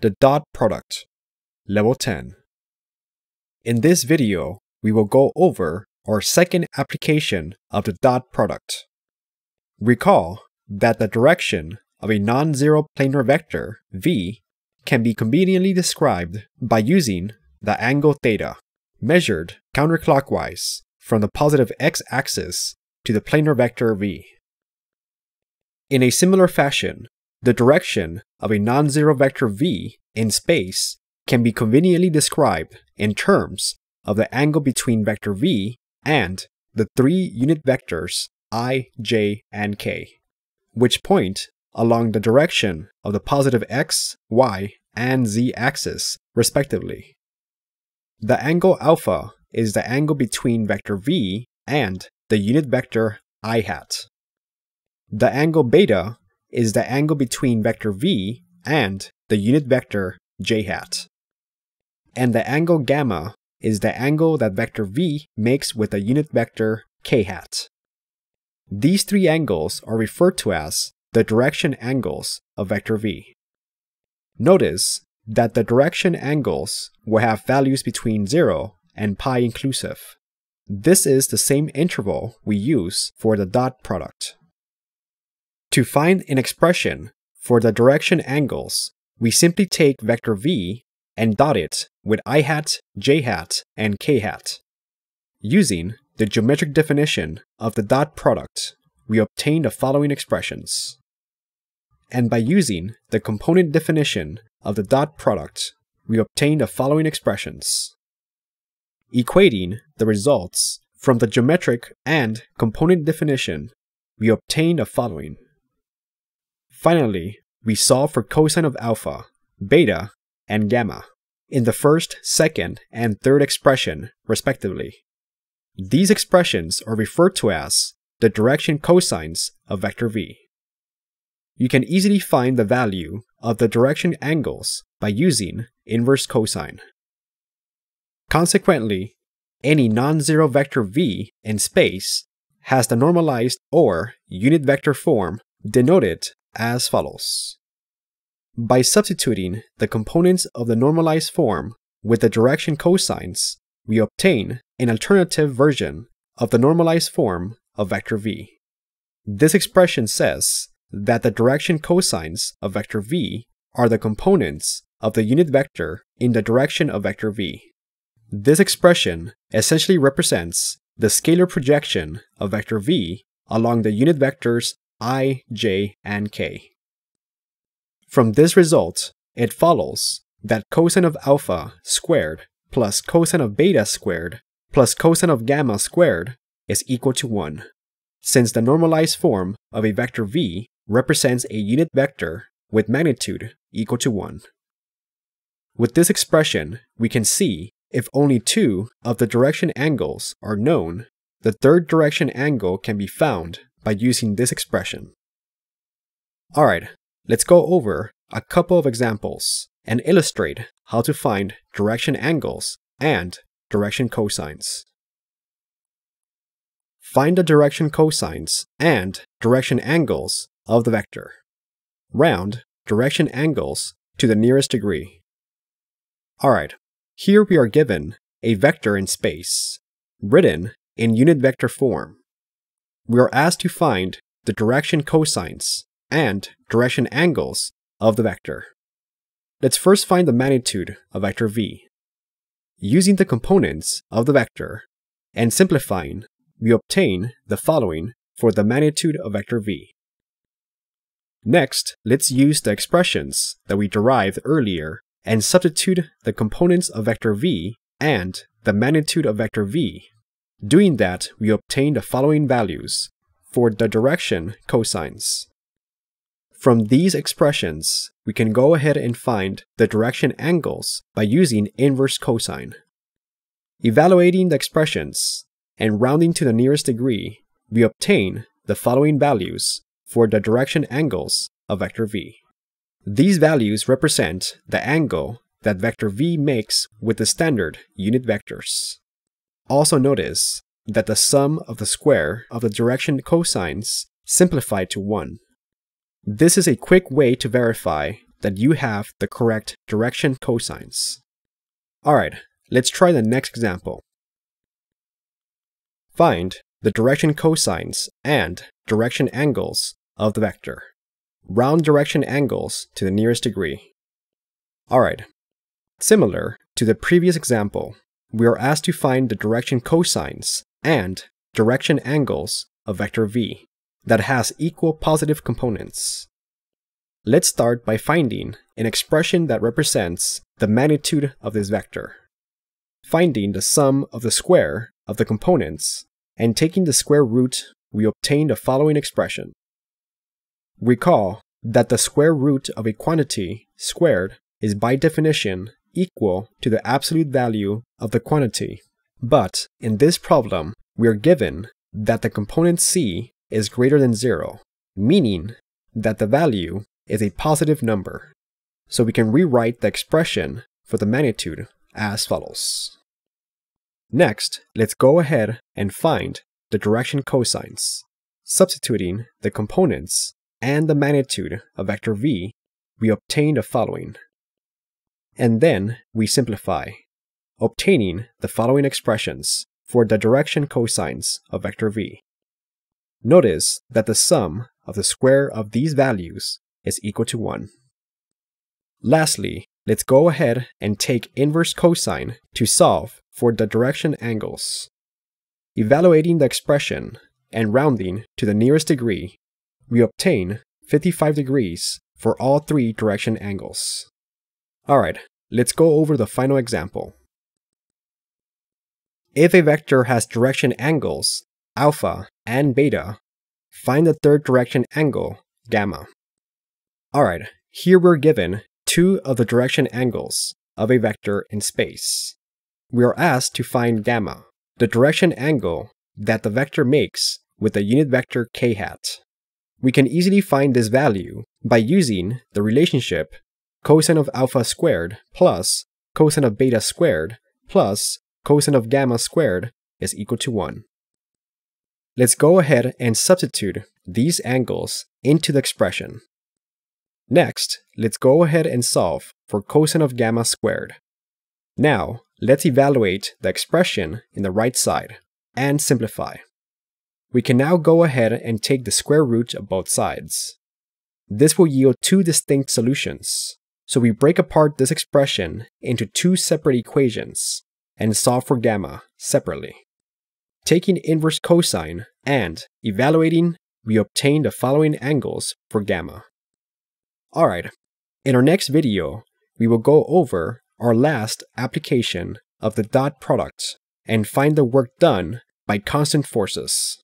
the dot product, level 10. In this video, we will go over our second application of the dot product. Recall that the direction of a non-zero planar vector, v, can be conveniently described by using the angle theta, measured counterclockwise from the positive x-axis to the planar vector v. In a similar fashion, the direction of a non-zero vector v in space can be conveniently described in terms of the angle between vector v and the three unit vectors i, j, and k, which point along the direction of the positive x, y, and z axis, respectively. The angle alpha is the angle between vector v and the unit vector i hat. The angle beta is the angle between vector v and the unit vector j hat. And the angle gamma is the angle that vector v makes with the unit vector k hat. These three angles are referred to as the direction angles of vector v. Notice that the direction angles will have values between 0 and pi inclusive. This is the same interval we use for the dot product. To find an expression for the direction angles, we simply take vector v and dot it with i hat, j hat, and k hat. Using the geometric definition of the dot product, we obtain the following expressions. And by using the component definition of the dot product, we obtain the following expressions. Equating the results from the geometric and component definition, we obtain the following. Finally, we solve for cosine of alpha, beta, and gamma in the first, second, and third expression, respectively. These expressions are referred to as the direction cosines of vector v. You can easily find the value of the direction angles by using inverse cosine. Consequently, any non-zero vector v in space has the normalized or unit vector form denoted as follows. By substituting the components of the normalized form with the direction cosines, we obtain an alternative version of the normalized form of vector v. This expression says that the direction cosines of vector v are the components of the unit vector in the direction of vector v. This expression essentially represents the scalar projection of vector v along the unit vectors i, j, and k. From this result, it follows that cosine of alpha squared plus cosine of beta squared plus cosine of gamma squared is equal to 1, since the normalized form of a vector v represents a unit vector with magnitude equal to 1. With this expression, we can see if only two of the direction angles are known, the third direction angle can be found by using this expression. Alright, let's go over a couple of examples and illustrate how to find direction angles and direction cosines. Find the direction cosines and direction angles of the vector. Round direction angles to the nearest degree. Alright, here we are given a vector in space, written in unit vector form. We are asked to find the direction cosines and direction angles of the vector. Let's first find the magnitude of vector v. Using the components of the vector and simplifying, we obtain the following for the magnitude of vector v. Next, let's use the expressions that we derived earlier and substitute the components of vector v and the magnitude of vector v. Doing that, we obtain the following values for the direction cosines. From these expressions, we can go ahead and find the direction angles by using inverse cosine. Evaluating the expressions and rounding to the nearest degree, we obtain the following values for the direction angles of vector v. These values represent the angle that vector v makes with the standard unit vectors. Also notice that the sum of the square of the direction cosines simplified to 1. This is a quick way to verify that you have the correct direction cosines. Alright, let's try the next example. Find the direction cosines and direction angles of the vector. Round direction angles to the nearest degree. Alright, similar to the previous example, we are asked to find the direction cosines and direction angles of vector v that has equal positive components. Let's start by finding an expression that represents the magnitude of this vector. Finding the sum of the square of the components and taking the square root, we obtain the following expression. Recall that the square root of a quantity squared is by definition equal to the absolute value of the quantity. But in this problem, we are given that the component c is greater than 0, meaning that the value is a positive number, so we can rewrite the expression for the magnitude as follows. Next, let's go ahead and find the direction cosines. Substituting the components and the magnitude of vector v, we obtain the following. And then we simplify, obtaining the following expressions for the direction cosines of vector v. Notice that the sum of the square of these values is equal to 1. Lastly, let's go ahead and take inverse cosine to solve for the direction angles. Evaluating the expression and rounding to the nearest degree, we obtain 55 degrees for all three direction angles. Alright, let's go over the final example. If a vector has direction angles, alpha and beta, find the third direction angle, gamma. Alright, here we're given two of the direction angles of a vector in space. We are asked to find gamma, the direction angle that the vector makes with the unit vector k hat. We can easily find this value by using the relationship cosine of alpha squared plus cosine of beta squared plus cosine of gamma squared is equal to 1. Let's go ahead and substitute these angles into the expression. Next, let's go ahead and solve for cosine of gamma squared. Now, let's evaluate the expression in the right side and simplify. We can now go ahead and take the square root of both sides. This will yield two distinct solutions, so we break apart this expression into two separate equations and solve for gamma separately. Taking inverse cosine and evaluating, we obtain the following angles for gamma. Alright, in our next video, we will go over our last application of the dot product and find the work done by constant forces.